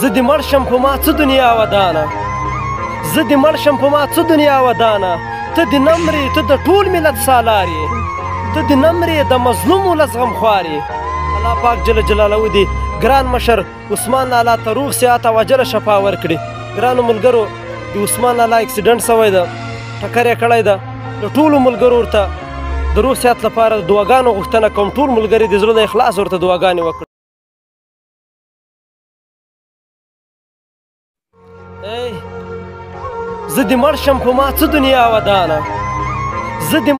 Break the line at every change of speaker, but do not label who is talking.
زه دې مړ شم په ما څه دنیا ودانه زه دې مړ شم په ما څه دنیا ودانه ته دې نه مرې ته د ټول ملت سالار یې ته دې نه مرې د مظلوم ولس غمخوار یې الله پاک جل جلاله دې ګران مشر عثمان لالا ته روغ صحت او اجله شفا ورکړي ګرانو ملګرو د عثمان لالا اکسیډنټ سوی ده ټکر یې کړی ده د ټولو ملګرو ورته د روغ صحت لپاره دعاګانو غوښتنه کوم ټول ملګري د زړه د اخلاص ورته دعاګانې وکړي زه دې مړ شم په ما څه دنیا ودانه زه دې